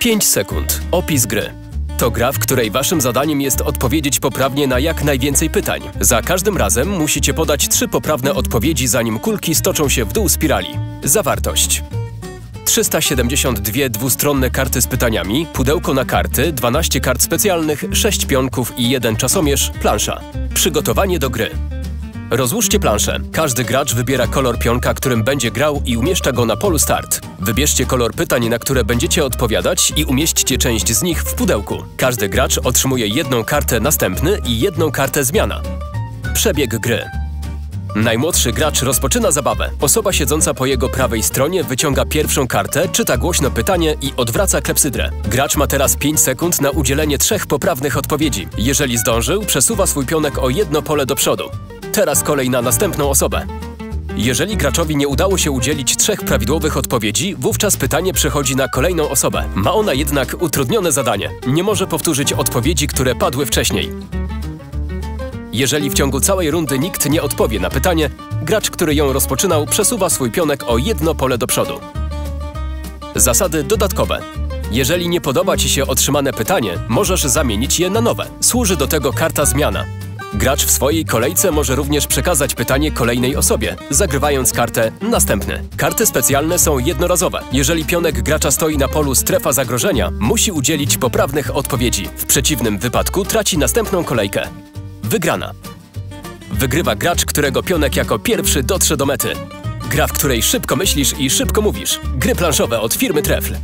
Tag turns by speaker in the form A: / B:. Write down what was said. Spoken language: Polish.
A: 5 sekund. Opis gry. To gra, w której waszym zadaniem jest odpowiedzieć poprawnie na jak najwięcej pytań. Za każdym razem musicie podać trzy poprawne odpowiedzi, zanim kulki stoczą się w dół spirali. Zawartość. 372 dwustronne karty z pytaniami, pudełko na karty, 12 kart specjalnych, 6 pionków i jeden czasomierz, plansza. Przygotowanie do gry. Rozłóżcie planszę. Każdy gracz wybiera kolor pionka, którym będzie grał i umieszcza go na polu start. Wybierzcie kolor pytań, na które będziecie odpowiadać i umieśćcie część z nich w pudełku. Każdy gracz otrzymuje jedną kartę następny i jedną kartę zmiana. Przebieg gry. Najmłodszy gracz rozpoczyna zabawę. Osoba siedząca po jego prawej stronie wyciąga pierwszą kartę, czyta głośno pytanie i odwraca klepsydrę. Gracz ma teraz 5 sekund na udzielenie trzech poprawnych odpowiedzi. Jeżeli zdążył, przesuwa swój pionek o jedno pole do przodu. Teraz kolej na następną osobę. Jeżeli graczowi nie udało się udzielić trzech prawidłowych odpowiedzi, wówczas pytanie przechodzi na kolejną osobę. Ma ona jednak utrudnione zadanie. Nie może powtórzyć odpowiedzi, które padły wcześniej. Jeżeli w ciągu całej rundy nikt nie odpowie na pytanie, gracz, który ją rozpoczynał, przesuwa swój pionek o jedno pole do przodu. Zasady dodatkowe. Jeżeli nie podoba Ci się otrzymane pytanie, możesz zamienić je na nowe. Służy do tego karta zmiana. Gracz w swojej kolejce może również przekazać pytanie kolejnej osobie, zagrywając kartę następny. Karty specjalne są jednorazowe. Jeżeli pionek gracza stoi na polu strefa zagrożenia, musi udzielić poprawnych odpowiedzi. W przeciwnym wypadku traci następną kolejkę. Wygrana. Wygrywa gracz, którego pionek jako pierwszy dotrze do mety. Gra, w której szybko myślisz i szybko mówisz. Gry planszowe od firmy Trefl.